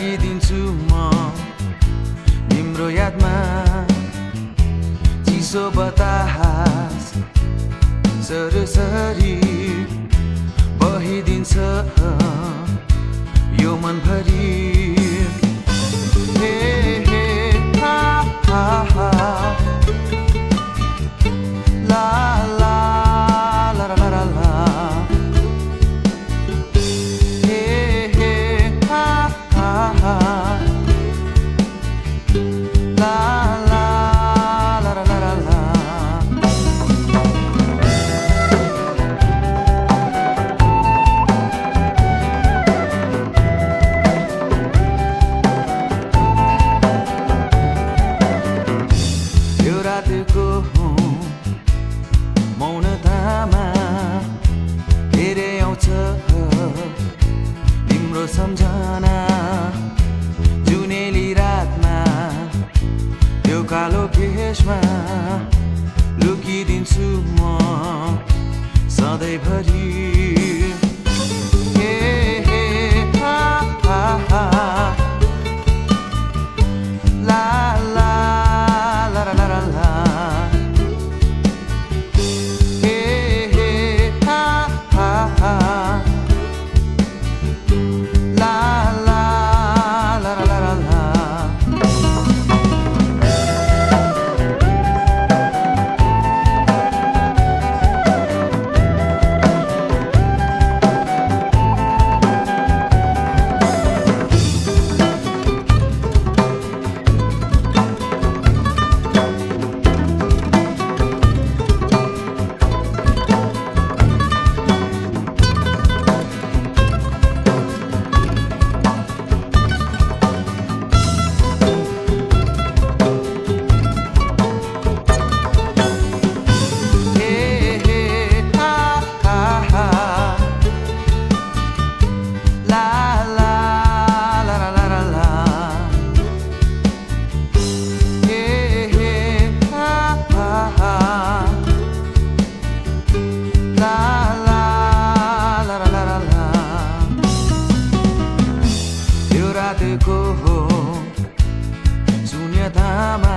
लागिदिन्छु म। तिम्रो यादमा चिसो बतास सरसरी बहिदिन्छ यो मनभरी। को हुँ। मौनतामा धेरै आउँछ तिम्रो सम्झना जुनेली रातमा त्यो कालो भेषमा लुकिदिन्छु म सधैँभरि। रातको हो शून्यतामा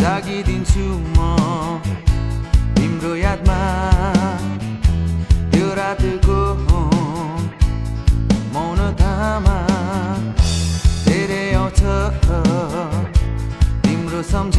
जागिदिन्छु म तिम्रो यादमा त्यो रातको हो मौनतामा धेरै आउँछ तिम्रो सम्झ